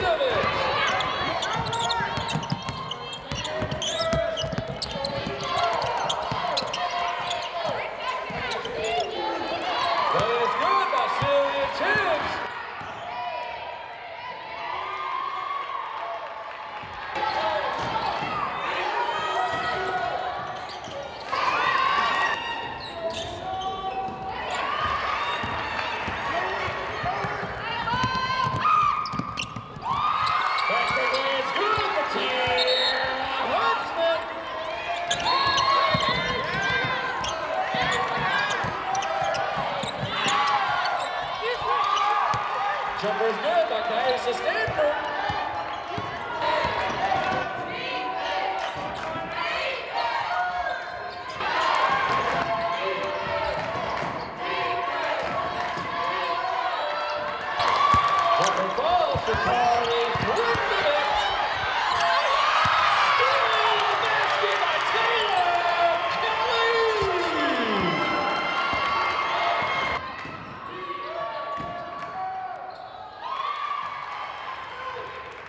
Bogdanovich. Jumper is good, back to Hayes to Stanford.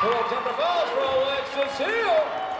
Pull jumper falls for Alexis Hill.